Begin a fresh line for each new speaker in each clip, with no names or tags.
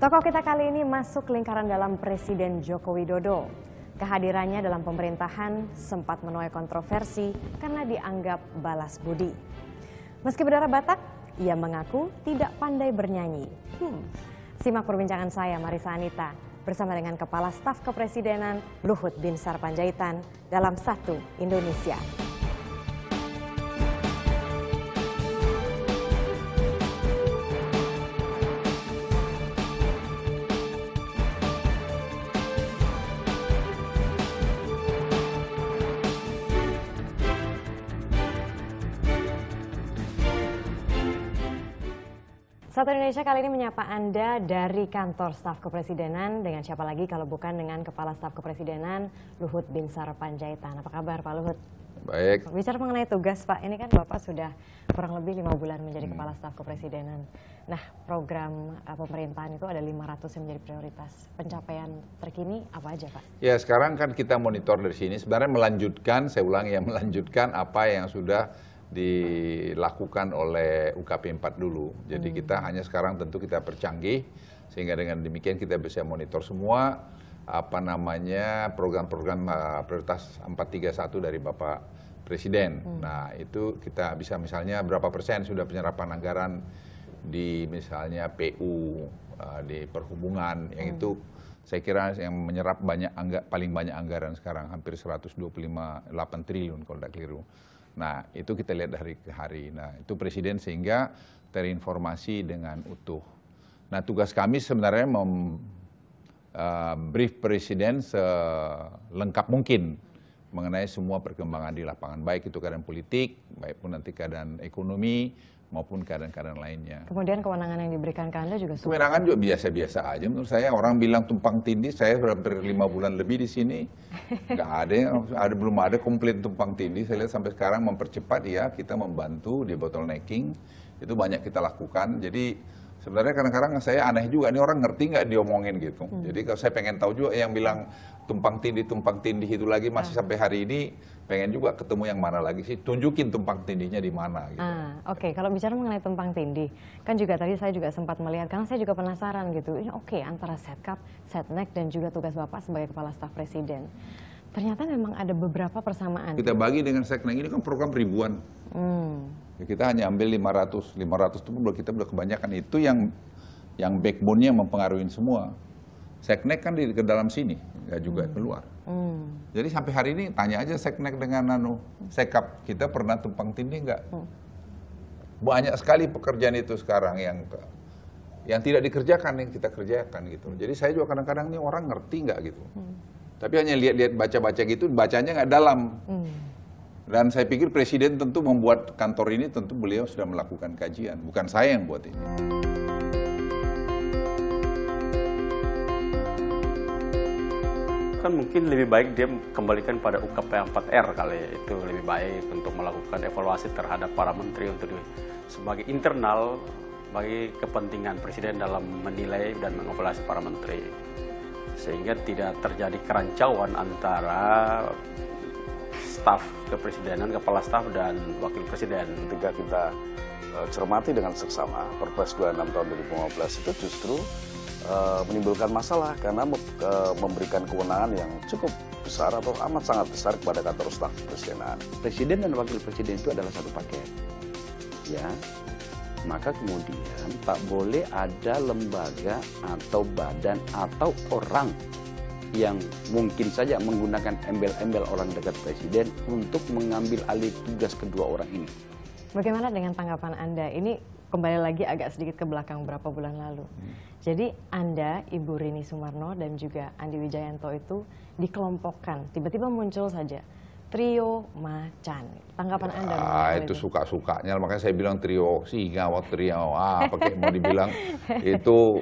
Tokoh kita kali ini masuk lingkaran dalam Presiden Joko Widodo. Kehadirannya dalam pemerintahan sempat menuai kontroversi karena dianggap balas budi. Meski berdarah Batak, ia mengaku tidak pandai bernyanyi. Hmm. Simak perbincangan saya Marisa Anita bersama dengan Kepala Staf Kepresidenan Luhut Binsar Panjaitan dalam Satu Indonesia. Satu Indonesia kali ini menyapa Anda dari kantor staf kepresidenan dengan siapa lagi kalau bukan dengan Kepala Staf Kepresidenan Luhut Binsar Panjaitan. Apa kabar Pak Luhut?
Baik.
Bicara mengenai tugas Pak, ini kan Bapak sudah kurang lebih lima bulan menjadi hmm. Kepala Staf Kepresidenan. Nah program uh, pemerintahan itu ada 500 yang menjadi prioritas. Pencapaian terkini apa aja Pak?
Ya sekarang kan kita monitor dari sini, sebenarnya melanjutkan, saya ulangi ya, melanjutkan apa yang sudah dilakukan oleh UKP 4 dulu. Jadi hmm. kita hanya sekarang tentu kita percanggih sehingga dengan demikian kita bisa monitor semua apa namanya program-program uh, prioritas 431 dari Bapak Presiden. Hmm. Nah, itu kita bisa misalnya berapa persen sudah penyerapan anggaran di misalnya PU uh, di perhubungan yang hmm. itu saya kira yang menyerap banyak angga, paling banyak anggaran sekarang hampir 125 8 triliun kalau tidak keliru. Nah, itu kita lihat dari ke hari. Nah, itu presiden sehingga terinformasi dengan utuh. Nah, tugas kami sebenarnya mem, uh, brief presiden selengkap mungkin mengenai semua perkembangan di lapangan, baik itu keadaan politik, baik pun nanti keadaan ekonomi, maupun keadaan-keadaan lainnya.
Kemudian kewenangan yang diberikan ke Anda juga
Kewenangan juga biasa-biasa aja menurut saya. Orang bilang tumpang tindih, saya hampir lima bulan lebih di sini. Nggak ada, ada belum ada komplit tumpang tindih. Saya lihat sampai sekarang mempercepat ya, kita membantu di bottlenecking. Itu banyak kita lakukan. Jadi sebenarnya kadang-kadang saya aneh juga, ini orang ngerti nggak diomongin gitu. Hmm. Jadi kalau saya pengen tahu juga yang bilang tumpang tindih, tumpang tindih itu lagi masih ah. sampai hari ini pengen juga ketemu yang mana lagi sih, tunjukin tumpang tindihnya di mana. Gitu.
Ah, Oke, okay. kalau bicara mengenai tumpang tindih, kan juga tadi saya juga sempat melihat, karena saya juga penasaran gitu, ini oke okay, antara setcap, setnek, dan juga tugas Bapak sebagai Kepala Staf Presiden. Ternyata memang ada beberapa persamaan.
Kita bagi dengan seknek ini kan program ribuan. Hmm. Ya, kita hanya ambil 500, 500 itu pun kita udah kebanyakan itu yang yang backbone-nya mempengaruhi semua. Seknek kan di ke dalam sini, nggak juga hmm. keluar. Hmm. Jadi sampai hari ini tanya aja seknek dengan nano sekap kita pernah tumpang tindih nggak? Hmm. Banyak sekali pekerjaan itu sekarang yang yang tidak dikerjakan yang kita kerjakan gitu. Jadi saya juga kadang-kadang ini orang ngerti nggak gitu. Hmm. Tapi hanya lihat-lihat baca-baca gitu, bacanya nggak dalam. Hmm. Dan saya pikir presiden tentu membuat kantor ini tentu beliau sudah melakukan kajian, bukan saya yang buat ini.
kan mungkin lebih baik dia kembalikan pada UKP 4R kali itu lebih baik untuk melakukan evaluasi terhadap para menteri untuk sebagai internal bagi kepentingan presiden dalam menilai dan mengevaluasi para menteri. Sehingga tidak terjadi kerancauan antara staf kepresidenan, kepala staf dan wakil presiden.
Ketika kita uh, cermati dengan seksama Perpres 26 tahun 2015 itu justru uh, menimbulkan masalah karena uh, memberikan kewenangan yang cukup besar atau amat sangat besar kepada kantor staf kepresidenan.
Presiden dan wakil presiden itu adalah satu paket. Ya. Maka kemudian tak boleh ada lembaga atau badan atau orang yang mungkin saja menggunakan embel-embel orang dekat presiden untuk mengambil alih tugas kedua orang ini.
Bagaimana dengan tanggapan Anda? Ini kembali lagi agak sedikit ke belakang beberapa bulan lalu. Hmm. Jadi Anda, Ibu Rini Sumarno dan juga Andi Wijayanto itu dikelompokkan, tiba-tiba muncul saja trio macan. Tanggapan Anda?
Ah itu, suka-sukanya, makanya saya bilang trio singa, trio ah, pakai mau dibilang itu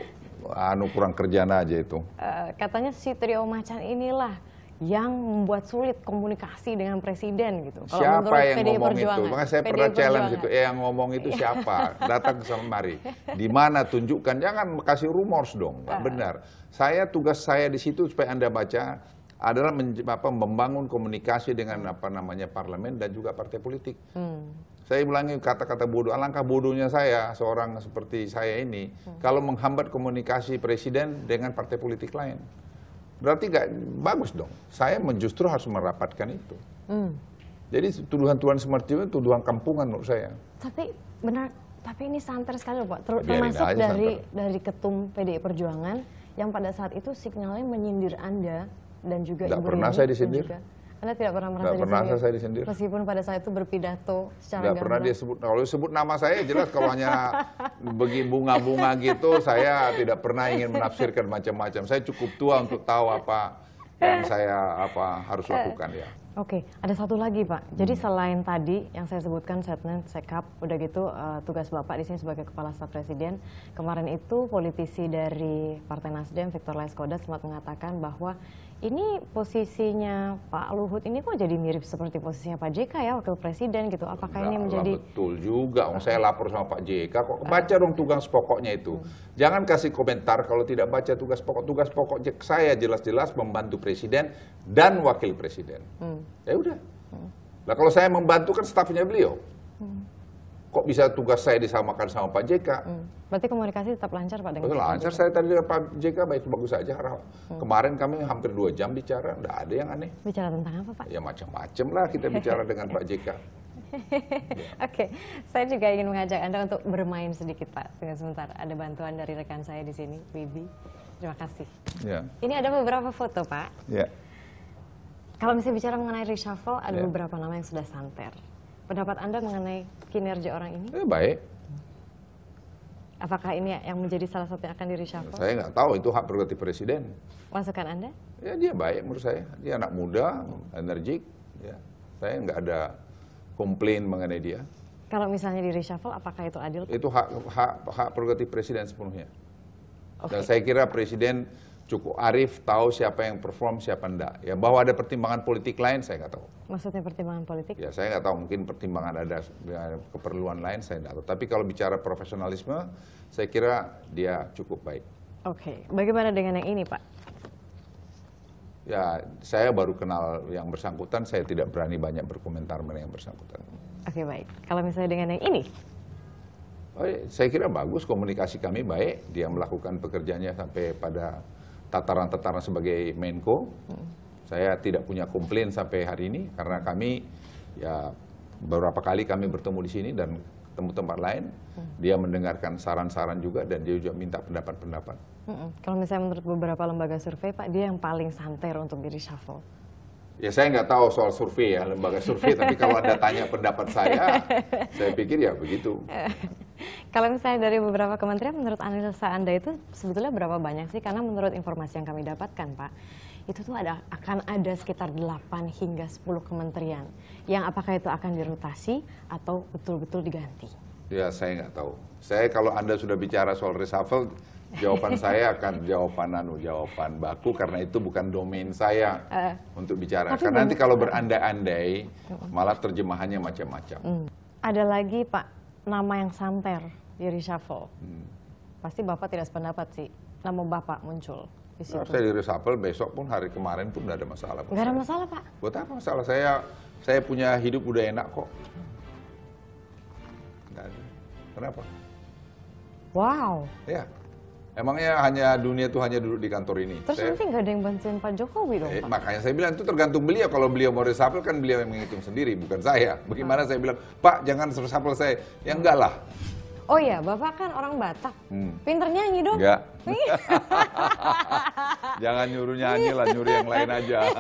anu kurang kerjaan aja itu. Uh,
katanya si trio macan inilah yang membuat sulit komunikasi dengan presiden gitu.
Kalau siapa yang PDI ngomong Perjuangan, itu? Makanya saya PDI pernah challenge itu. Eh, yang ngomong itu siapa? Datang ke mari. Di mana tunjukkan? Jangan kasih rumors dong. Nggak benar. Saya tugas saya di situ supaya anda baca adalah apa, membangun komunikasi dengan apa namanya parlemen dan juga partai politik. Hmm. Saya ulangi kata-kata bodoh. Alangkah bodohnya saya seorang seperti saya ini kalau menghambat komunikasi presiden dengan partai politik lain. Berarti nggak bagus dong. Saya justru harus merapatkan itu.
Hmm.
Jadi tuduhan-tuduhan seperti itu tuduhan kampungan menurut saya.
Tapi benar, tapi ini santer sekali loh Pak. Ter-
Biarin
termasuk dari
santer.
dari ketum PDI Perjuangan yang pada saat itu signalnya menyindir Anda dan juga
Nggak
Ibu
pernah
Rini
saya disindir.
juga- anda tidak pernah merasa
Nggak pernah saya disindir.
Meskipun pada saat itu berpidato secara
Nggak pernah dia sebut. Kalau disebut nama saya jelas kalau hanya bagi bunga-bunga gitu saya tidak pernah ingin menafsirkan macam-macam. Saya cukup tua untuk tahu apa yang saya apa harus lakukan ya.
Oke, ada satu lagi Pak. Jadi
Hmm.
selain tadi yang saya sebutkan Setnen, Sekap, udah gitu eh, tugas Bapak di sini sebagai Kepala Staf Presiden. Kemarin itu politisi dari Partai Nasdem, Victor Laiskoda sempat mengatakan bahwa ini posisinya Pak Luhut ini kok jadi mirip seperti posisinya Pak JK ya, Wakil Presiden gitu. Apakah ini
Nggak lah,
menjadi...
betul juga. Wong saya lapor sama Pak JK kok baca dong tugas pokoknya itu. Jangan kasih komentar kalau tidak baca tugas pokok. Tugas pokok saya jelas-jelas membantu presiden dan wakil presiden.
Hmm.
Ya udah. Nah kalau saya membantu kan stafnya beliau. Kok bisa tugas saya disamakan sama Pak JK?
Hmm. Berarti komunikasi tetap lancar Pak dengan
Betul,
Pak
lancar saya tadi dengan Pak JK baik bagus saja. Kemarin kami hampir dua jam bicara, nggak ada yang aneh.
Bicara tentang apa Pak?
Ya macam-macam lah kita bicara dengan Pak JK.
Oke, saya juga ingin mengajak Anda untuk bermain sedikit Pak. Tunggu sebentar, ada bantuan dari rekan saya di sini, Wibi. Terima kasih.
Ya,
Ini ada beberapa foto Pak.
ya.
Kalau misalnya bicara mengenai reshuffle, ada
Ya.
beberapa nama yang sudah santer. Pendapat Anda mengenai kinerja orang ini?
Eh, baik.
Apakah ini yang menjadi salah satu yang akan di reshuffle?
Saya nggak tahu itu hak prerogatif presiden.
Masukan Anda?
Ya dia baik menurut saya. Dia anak muda, energik. Ya, saya nggak ada komplain mengenai dia.
Kalau misalnya di reshuffle, apakah itu adil?
Itu hak hak hak prerogatif presiden sepenuhnya.
Oke.
Dan saya kira presiden cukup arif tahu siapa yang perform, siapa enggak. Ya bahwa ada pertimbangan politik lain saya nggak tahu.
Maksudnya pertimbangan politik?
Ya saya nggak tahu mungkin pertimbangan ada ya, keperluan lain saya nggak tahu. Tapi kalau bicara profesionalisme, saya kira dia cukup baik.
Oke, bagaimana dengan yang ini Pak?
Ya saya baru kenal yang bersangkutan, saya tidak berani banyak berkomentar mengenai yang bersangkutan.
Oke baik, kalau misalnya dengan yang ini?
Oh, iya, saya kira bagus komunikasi kami baik. Dia melakukan pekerjaannya sampai pada tataran-tataran sebagai Menko. Saya tidak punya komplain sampai hari ini karena kami ya beberapa kali kami bertemu di sini dan ketemu tempat lain. Dia mendengarkan saran-saran juga dan dia juga minta pendapat-pendapat.
Mm-mm. Kalau misalnya menurut beberapa lembaga survei Pak, dia yang paling santer untuk di reshuffle.
Ya saya nggak tahu soal survei ya lembaga survei, tapi kalau anda tanya pendapat saya, saya pikir ya begitu.
Kalau misalnya dari beberapa kementerian, menurut analisa Anda itu sebetulnya berapa banyak sih? Karena menurut informasi yang kami dapatkan, Pak, itu tuh ada akan ada sekitar 8 hingga 10 kementerian. Yang apakah itu akan dirotasi atau betul-betul diganti?
Ya saya nggak tahu. Saya kalau anda sudah bicara soal reshuffle, jawaban saya akan jawaban anu, jawaban baku karena itu bukan domain saya
Eh,
untuk bicara. Karena nanti kalau berandai-andai, malah terjemahannya macam-macam.
Hmm. Ada lagi, Pak, nama yang santer di reshuffle.
Hmm.
Pasti Bapak tidak sependapat sih. Nama Bapak muncul di situ.
Nah, saya di reshuffle besok pun hari kemarin pun nggak ada masalah.
Nggak ada masalah, Pak.
Buat apa masalah? Saya saya punya hidup udah enak kok. Nggak ada. Kenapa?
Wow.
Ya. Emangnya hanya dunia itu hanya duduk di kantor ini.
Terus
Saya-
nanti nggak ada yang bantuin Pak Jokowi dong,
Eh,
Pak?
makanya saya bilang itu tergantung beliau. Kalau beliau mau reshuffle kan beliau yang menghitung sendiri, bukan saya. Bagaimana saya bilang, Pak jangan reshuffle saya. Ya enggak lah.
Oh iya, Bapak kan orang Batak.
Hmm.
Pinter nyanyi dong.
Enggak. jangan nyuruh nyanyi lah, nyuruh yang lain aja.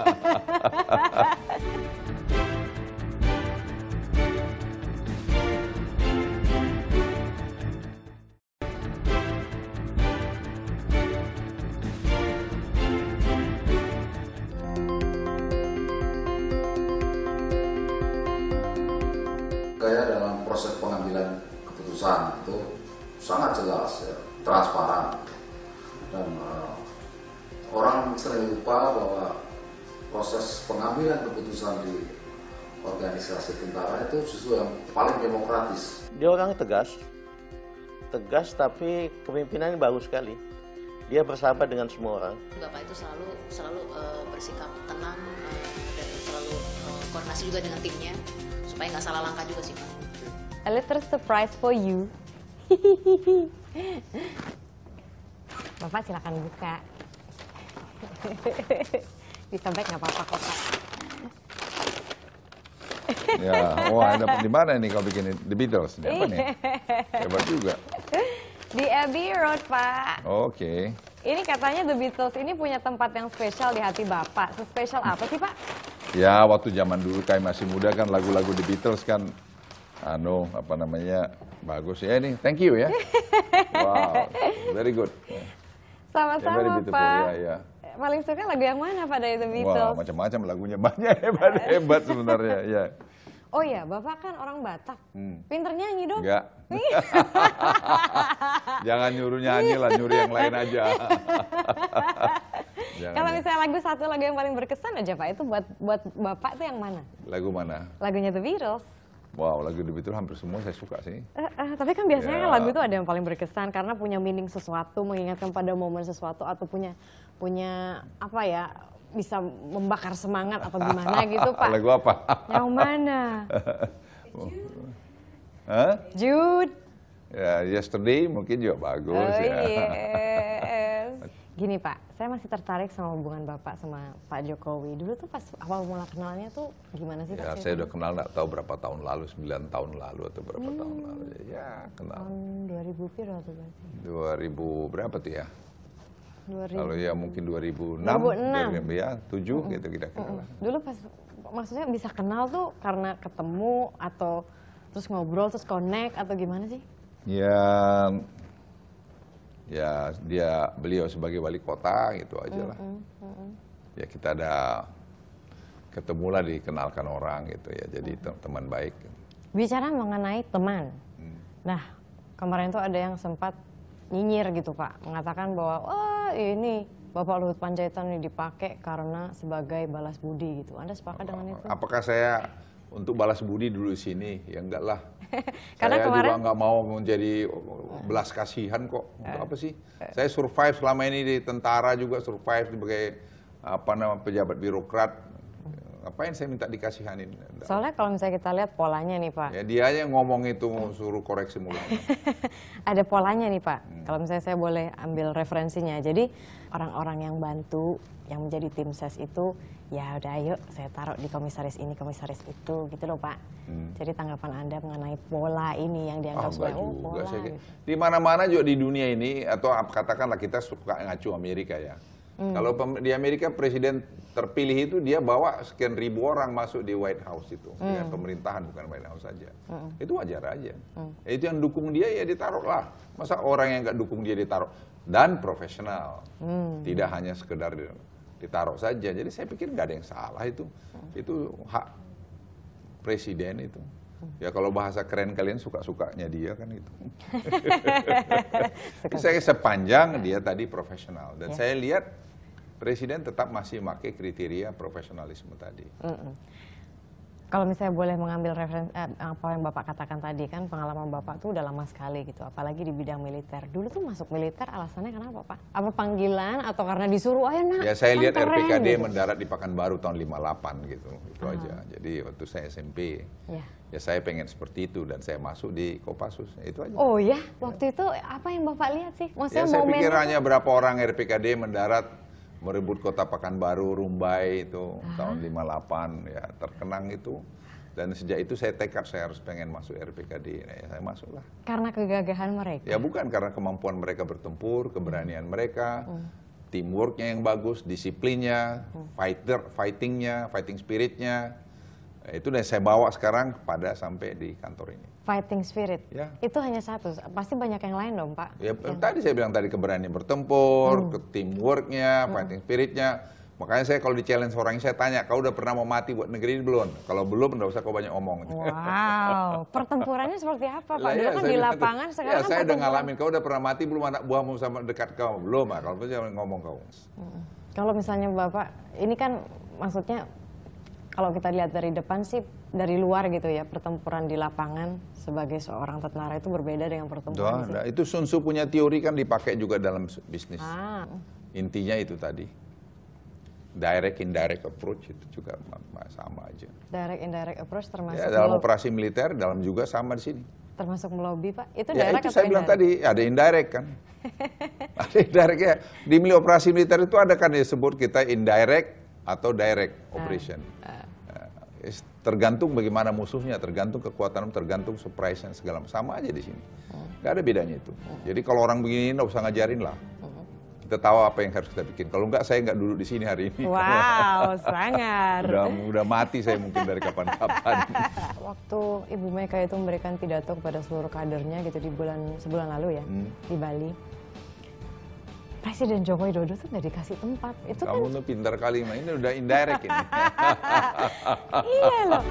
Gaya dalam proses pengambilan keputusan itu sangat jelas ya, transparan dan eh, orang sering lupa bahwa proses pengambilan keputusan di organisasi tentara itu justru yang paling demokratis.
Dia orang tegas, tegas tapi kepemimpinannya bagus sekali. Dia bersahabat dengan semua orang.
Bapak itu selalu selalu eh, bersikap tenang eh, dan selalu eh, koordinasi juga dengan timnya supaya nggak salah langkah juga sih Pak.
a little surprise for you. Bapak silakan buka. Disobek nggak apa-apa kok Pak.
Ya, wah dapat di mana nih kau bikin? The Beatles? Ini apa nih? Hebat juga.
Di Abbey Road Pak.
Oke.
Ini katanya The Beatles ini punya tempat yang spesial di hati Bapak. Spesial apa sih Pak?
Ya, waktu zaman dulu kayak masih muda kan lagu-lagu The Beatles kan anu apa namanya bagus ya ini. Thank you ya. Wow, very good.
Sama-sama
beautiful
Pak.
ya, ya.
Paling suka lagu yang mana Pak dari The
Wah,
Beatles?
macam-macam lagunya banyak hebat-hebat sebenarnya. Ya.
Oh iya, Bapak kan orang Batak.
Hmm.
Pinter nyanyi dong.
Enggak. Jangan nyuruh nyanyi lah, nyuruh yang lain aja. Jangan
Kalau
ya.
misalnya lagu satu lagu yang paling berkesan aja Pak, itu buat buat Bapak itu yang mana?
Lagu mana?
Lagunya The Beatles.
Wow, lagu The Beatles hampir semua saya suka sih.
Eh, eh, tapi kan biasanya
Ya.
kan lagu itu ada yang paling berkesan karena punya meaning sesuatu, mengingatkan pada momen sesuatu atau punya punya apa ya bisa membakar semangat atau gimana gitu Pak.
Lagu apa?
Yang mana?
Hah?
Jude.
Ya, Yesterday mungkin juga bagus
Oh
ya.
yes. Gini Pak, saya masih tertarik sama hubungan Bapak sama Pak Jokowi. Dulu tuh pas awal mula kenalnya tuh gimana sih Pak?
Ya, saya
ceritanya?
udah kenal nggak tahu berapa tahun lalu, 9 tahun lalu atau berapa tahun lalu. Ya, kenal.
Tahun 2000 piro tuh berarti?
2000 berapa tuh ya?
2000.
Kalau ya mungkin 2006,
2006.
2000, ya, 7 gitu kira-kira lah.
Dulu pas maksudnya bisa kenal tuh karena ketemu atau terus ngobrol terus connect atau gimana sih?
Ya, ya dia beliau sebagai wali kota gitu aja lah. Ya kita ada ketemulah dikenalkan orang gitu ya, jadi te- teman baik.
Bicara mengenai teman.
Hmm.
Nah, kemarin tuh ada yang sempat nyinyir gitu Pak, mengatakan bahwa wah ini Bapak Luhut Panjaitan ini dipakai karena sebagai balas budi gitu. Anda sepakat dengan itu?
Apakah saya untuk balas budi dulu di sini? Ya enggak lah.
Karena
saya
kemarin-
juga nggak mau menjadi belas kasihan kok. Untuk apa sih? Saya survive selama ini di tentara juga survive sebagai apa nama pejabat birokrat. Ngapain saya minta dikasihanin?
Soalnya kalau misalnya kita lihat polanya nih Pak,
Ya dia aja yang ngomong itu suruh koreksi mulu.
ada polanya nih Pak.
Hmm.
Kalau misalnya saya boleh ambil referensinya. Jadi orang-orang yang bantu, yang menjadi tim ses itu, ya udah ayo saya taruh di komisaris ini, komisaris itu, gitu loh Pak.
Hmm.
Jadi tanggapan Anda mengenai pola ini yang dianggap
enggak
sebagai oh pola.
Saya,
gitu.
Di mana-mana juga di dunia ini atau katakanlah kita suka ngacu Amerika ya.
Hmm.
Kalau di Amerika presiden terpilih itu dia bawa sekian ribu orang masuk di White House itu
Hmm.
dengan pemerintahan bukan White House saja. Itu wajar aja. Ya, itu yang dukung dia ya ditaruh lah. Masa orang yang nggak dukung dia ditaruh dan profesional.
Hmm.
Tidak hanya sekedar ditaruh saja. Jadi saya pikir nggak ada yang salah itu. Itu hak presiden itu. Ya kalau bahasa keren kalian suka-sukanya dia kan itu. Saya sepanjang dia tadi profesional dan
Ya.
saya lihat presiden tetap masih memakai kriteria profesionalisme tadi.
Mm-mm. Kalau misalnya boleh mengambil referensi eh, apa yang Bapak katakan tadi kan pengalaman Bapak tuh udah lama sekali gitu, apalagi di bidang militer. Dulu tuh masuk militer alasannya kenapa Pak? Apa panggilan atau karena disuruh ayo nak?
Ya saya
kan
lihat
keren,"
RPKD
gitu.
mendarat di Pekanbaru tahun 58 gitu. Itu aja. Jadi waktu saya SMP
Ya.
ya saya pengen seperti itu dan saya masuk di Kopassus. Itu aja.
Oh ya, waktu itu apa yang Bapak lihat sih?
Ya
Maksudnya
saya pikir hanya berapa orang RPKD mendarat merebut kota Pekanbaru, Rumbai itu tahun 58 ya terkenang itu. Dan sejak itu saya tekad saya harus pengen masuk RPKD. Nah, ya saya masuklah.
karena kegagahan mereka.
Ya bukan karena kemampuan mereka bertempur, keberanian mereka,
Hmm.
teamworknya yang bagus, disiplinnya, fighter, fightingnya, fighting spiritnya. Eh, Itu yang saya bawa sekarang pada sampai di kantor ini.
Fighting spirit.
Ya.
Itu hanya satu, pasti banyak yang lain dong Pak.
Ya tadi saya bilang tadi keberanian bertempur,
Hmm.
ke teamworknya, fighting spiritnya. Makanya saya kalau di challenge orang saya tanya, kau udah pernah mau mati buat negeri ini belum? Kalau belum, nggak usah kau banyak omong.
Wow, pertempurannya seperti apa Pak?
Lah,
Dulu
iya,
kan
saya
di lapangan,
ya,
sekarang
saya
kan
udah
pertempuran.
ngalamin, kau udah pernah mati belum anak buahmu sama dekat kau? Belum, ah. kalau belum jangan ngomong kau.
Kalau misalnya Bapak, ini kan maksudnya kalau kita lihat dari depan sih, dari luar gitu ya, pertempuran di lapangan sebagai seorang tentara itu berbeda dengan pertempuran
nah, itu Sun Tzu punya teori kan dipakai juga dalam bisnis.
Ah,
Intinya itu tadi. direct indirect approach itu juga sama aja.
Direct indirect approach termasuk
Ya, dalam operasi militer, dalam juga sama di sini.
termasuk melobi pak. Itu
Ya
direct
itu saya bilang
indirect?
tadi, ada indirect kan. ada indirect ya. Di operasi militer itu ada kan disebut kita indirect atau direct operation.
Ah.
Is- tergantung bagaimana musuhnya, tergantung kekuatan, tergantung surprise dan segala macam. Sama aja di sini.
Hmm.
Nggak ada bedanya itu. Jadi kalau orang begini nggak usah ngajarin lah.
Hmm.
Kita tahu apa yang harus kita bikin. Kalau nggak saya nggak duduk di sini hari ini.
Wow, sangar.
udah udah mati saya mungkin dari kapan-kapan.
Waktu Ibu Mega itu memberikan pidato kepada seluruh kadernya gitu di bulan sebulan lalu ya
Hmm.
di Bali. Presiden Joko Widodo tuh nggak dikasih tempat. Itu kan
Kamu tuh pintar kali, ini udah indirect ini.
iya loh.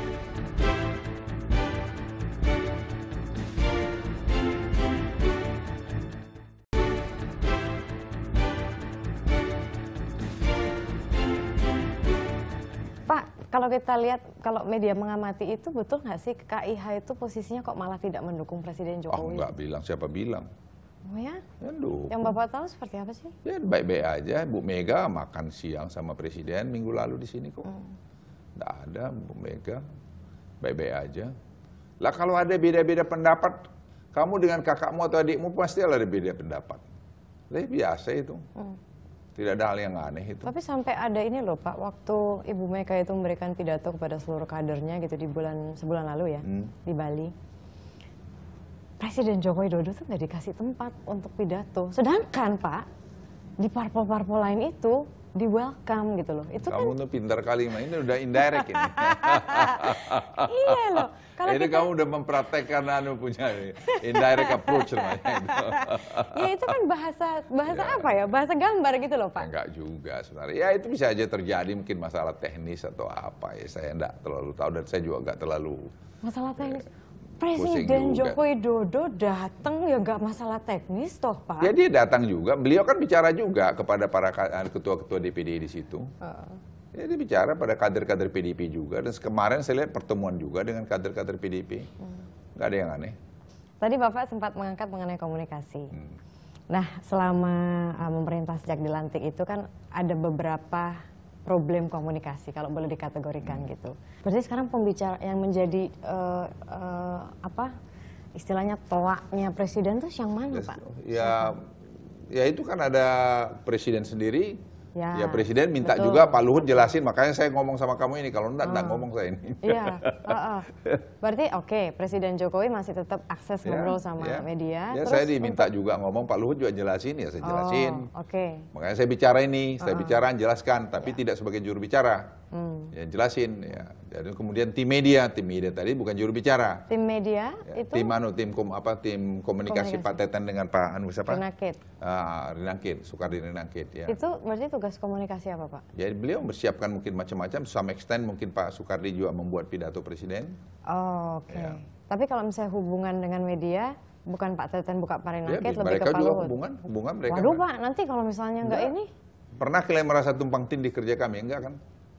Pak, kalau kita lihat, kalau media mengamati itu betul nggak sih KIH itu posisinya kok malah tidak mendukung Presiden
Oh
Jokowi?
nggak bilang, siapa bilang?
Oh ya?
Ya.
Yang Bapak tahu seperti apa sih?
Ya baik-baik aja, Bu Mega makan siang sama Presiden minggu lalu di sini kok. Nggak ada Bu Mega, baik-baik aja. Lah kalau ada beda-beda pendapat, kamu dengan kakakmu atau adikmu pasti ada beda pendapat. Lah biasa itu. Tidak ada hal yang aneh itu.
Tapi sampai ada ini loh Pak, waktu Ibu Mega itu memberikan pidato kepada seluruh kadernya gitu di bulan sebulan lalu ya
Hmm.
di Bali. Presiden Joko Widodo tuh nggak dikasih tempat untuk pidato. Sedangkan Pak di parpol-parpol lain itu di welcome gitu loh. Itu kan
Kamu tuh pintar kali, ini udah indirect ini.
iya loh. Kalau
ini
kita,
kamu udah mempraktekkan anu punya indirect approach namanya itu.
ya itu kan bahasa bahasa apa ya? Bahasa gambar gitu loh Pak.
Enggak juga sebenarnya. Ya itu bisa aja terjadi mungkin masalah teknis atau apa ya. Saya enggak terlalu tahu dan saya juga enggak terlalu
Masalah teknis.
pusing
Presiden. Joko Widodo datang ya nggak masalah teknis toh Pak.
Ya dia datang juga. Beliau kan bicara juga kepada para ka- ketua-ketua DPD di situ. Ya, dia bicara pada kader-kader PDP juga. Dan kemarin saya lihat pertemuan juga dengan kader-kader PDP. Nggak ada yang aneh.
Tadi Bapak sempat mengangkat mengenai komunikasi.
Hmm.
Nah, selama uh, memerintah sejak dilantik itu kan ada beberapa problem komunikasi kalau boleh dikategorikan
Hmm.
gitu. Berarti sekarang pembicara yang menjadi uh, uh, apa istilahnya toaknya presiden tuh yang mana, Pak?
Ya, ya itu kan ada presiden sendiri.
Ya,
Ya, presiden minta
betul.
juga Pak Luhut jelasin. Makanya saya ngomong sama kamu ini. Kalau enggak, enggak ngomong saya ini.
Iya, heeh. berarti oke Presiden Jokowi masih tetap akses
Ya,
ngobrol sama
ya.
media.
Ya,
terus
saya diminta juga ngomong Pak Luhut juga jelasin ya saya jelasin.
Oh, oke.
Makanya saya bicara ini, saya bicara jelaskan, tapi tidak sebagai juru bicara.
Hmm.
Ya jelasin ya. Dan kemudian tim media, tim media tadi bukan juru bicara.
Tim media
Ya,
itu
tim anu, tim kom, apa tim komunikasi,
Komunikasi.
Pak Teten dengan Pak anu siapa?
Rinakit.
Ah, Rinangkit, Soekardi Rinangkit ya.
Itu berarti tugas komunikasi apa, Pak?
Jadi beliau mempersiapkan mungkin macam-macam, to some extent mungkin Pak Soekardi juga membuat pidato presiden.
Oh, oke.
Ya.
Tapi kalau misalnya hubungan dengan media, bukan Pak Teten buka
Ya,
Parinakit, lebih
mereka
ke Pak
juga
Luhut.
hubungan, hubungan mereka.
Waduh, Pak, nanti kalau misalnya nggak
Enggak.
ini,
Pernah kalian merasa tumpang tindih kerja kami? Enggak kan?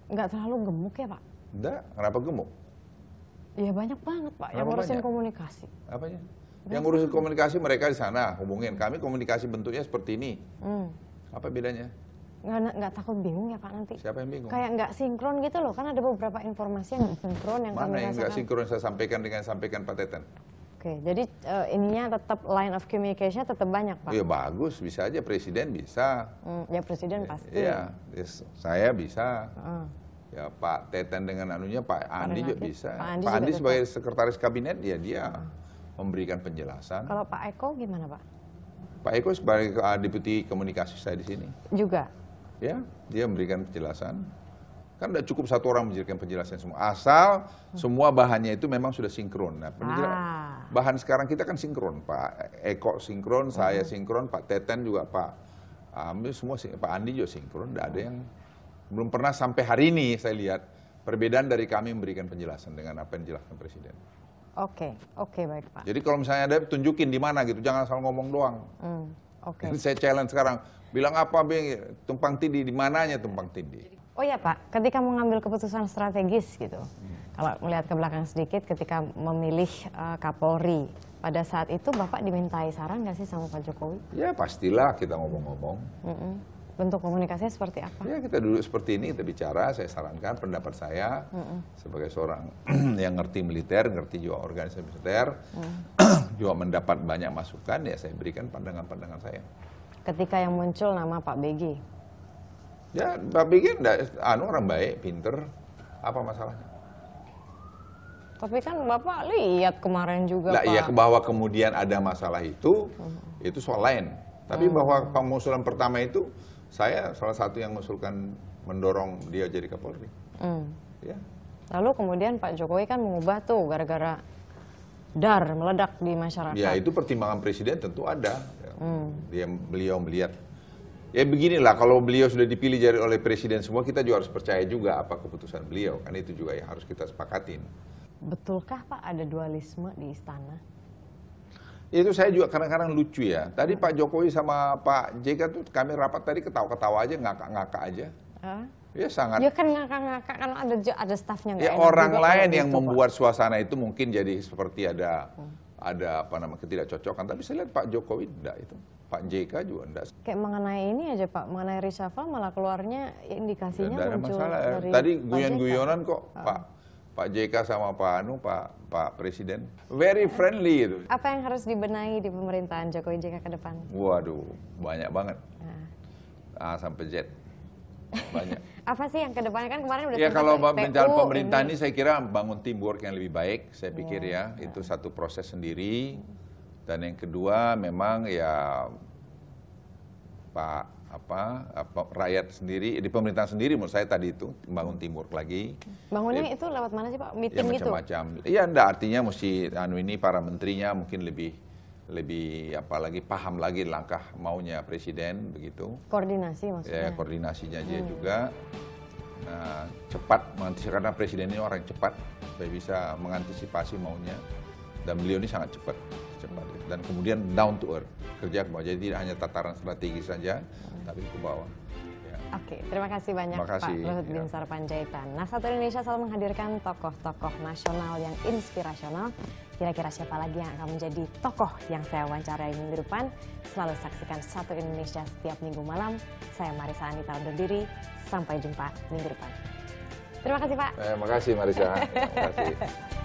Nggak terlalu gemuk ya, Pak?
Enggak, kenapa gemuk?
Iya banyak banget, Pak, yang
Kenapa
ngurusin
banyak?
komunikasi.
Apanya? Yang ngurusin komunikasi mereka di sana, hubungin. Kami komunikasi bentuknya seperti ini.
Hmm.
Apa bedanya?
Nggak, nggak takut bingung ya, Pak, nanti?
Siapa yang bingung?
Kayak nggak sinkron gitu loh, kan ada beberapa informasi yang nggak sinkron yang
Mana
kami
yang nggak sinkron saya sampaikan dengan sampaikan Pak Teten?
Oke, jadi eh, ininya tetap line of communication tetap banyak, Pak.
Iya bagus, bisa aja presiden bisa.
Hmm, ya presiden pasti.
Iya, yes, saya bisa.
Heeh.
Ya Pak Teten dengan anunya Pak Andi juga
Renakit.
bisa.
Pak
Pak
Andi
Andi,
juga
sebagai sekretaris kabinet ya dia memberikan penjelasan.
Kalau Pak Eko gimana, Pak?
Pak Eko sebagai uh, deputi komunikasi saya di sini,
Juga.
ya dia memberikan penjelasan. Kan tidak cukup satu orang memberikan penjelasan semua. Asal semua bahannya itu memang sudah sinkron. Nah, penjela-
Ah.
Bahan sekarang kita kan sinkron. Pak Eko sinkron, saya sinkron, Pak Teten juga Pak Ambil semua sing- Pak Andi juga sinkron. Tidak ada yang belum pernah sampai hari ini saya lihat perbedaan dari kami memberikan penjelasan dengan apa yang dijelaskan Presiden.
Oke, oke baik, Pak.
Jadi kalau misalnya ada tunjukin di mana gitu, jangan asal ngomong doang.
Hmm, Oke.
Jadi saya challenge sekarang, bilang apa Bing, tumpang tindih di mananya tumpang tindih?
Oh ya Pak, ketika mengambil keputusan strategis gitu, kalau melihat ke belakang sedikit, ketika memilih eh, Kapolri, pada saat itu Bapak dimintai saran nggak sih sama Pak Jokowi?
Ya pastilah kita ngomong-ngomong.
Mm-mm. Bentuk komunikasinya seperti apa?
Ya kita duduk seperti ini, kita bicara, saya sarankan pendapat saya sebagai seorang yang ngerti militer, ngerti juga organisasi militer, juga mendapat banyak masukan, ya saya berikan pandangan-pandangan saya.
Ketika yang muncul nama Pak BG.
Ya, Pak enggak, anu orang baik, pinter, apa masalahnya?
Tapi kan Bapak lihat kemarin juga
Lah
Pak.
iya bahwa kemudian ada masalah itu, itu soal lain. Tapi bahwa pengusulan pertama itu, saya salah satu yang mengusulkan mendorong dia jadi Kapolri.
Hmm.
Ya.
Lalu kemudian Pak Jokowi kan mengubah tuh gara-gara dar meledak di masyarakat.
Ya itu pertimbangan presiden tentu ada. Ya. Dia beliau melihat ya beginilah kalau beliau sudah dipilih jadi oleh presiden semua kita juga harus percaya juga apa keputusan beliau kan itu juga yang harus kita sepakatin.
Betulkah Pak ada dualisme di istana?
Itu saya juga kadang-kadang lucu ya. Tadi Pak Jokowi sama Pak JK tuh kami rapat tadi ketawa-ketawa aja, ngakak-ngakak aja.
Hah?
Ya sangat.
Ya kan ngakak-ngakak kan ada ada stafnya nggak
Ya
enak
orang
juga
lain yang
Pak.
membuat suasana itu mungkin jadi seperti ada ada apa namanya ketidakcocokan. Tapi saya lihat Pak Jokowi enggak itu. Pak JK juga enggak.
Kayak mengenai ini aja Pak, mengenai reshuffle malah keluarnya indikasinya
Enggak ada
muncul
masalah.
dari
Tadi
Pak
guyon-guyonan kok Pak Pak JK sama Pak Anu Pak Pak Presiden very friendly itu.
Apa yang harus dibenahi di pemerintahan Jokowi JK ke depan?
Waduh, banyak banget.
Nah,
A sampai Z. Banyak.
apa sih yang ke depannya kan kemarin udah
Ya kalau menjalan pemerintah
ini.
ini saya kira bangun teamwork yang lebih baik, saya pikir ya, itu satu proses sendiri. Dan yang kedua memang ya Pak apa, apa rakyat sendiri di pemerintahan sendiri menurut saya tadi itu bangun teamwork lagi.
Bangunnya itu lewat mana sih Pak?
Ya
Meeting gitu?
macam-macam. Iya enggak artinya mesti anu ini para menterinya mungkin lebih lebih apalagi paham lagi langkah maunya presiden begitu.
Koordinasi maksudnya?
ya koordinasinya dia juga nah, cepat mengantisipasi karena presiden ini orang yang cepat supaya bisa mengantisipasi maunya dan beliau ini sangat cepat cepat dan kemudian down to earth kerja ke bawah jadi tidak hanya tataran strategis saja tapi ke bawah ya.
Oke, terima kasih banyak
Terima kasih,
Pak Luhut
ya.
Binsar Panjaitan. Nah, Satu Indonesia selalu menghadirkan tokoh-tokoh nasional yang inspirasional. Kira-kira siapa lagi yang akan menjadi tokoh yang saya wawancarai minggu depan? Selalu saksikan Satu Indonesia setiap minggu malam. Saya Marisa Anita undur diri. Sampai jumpa minggu depan. Terima kasih Pak.
Eh, makasih Marisa. Terima kasih.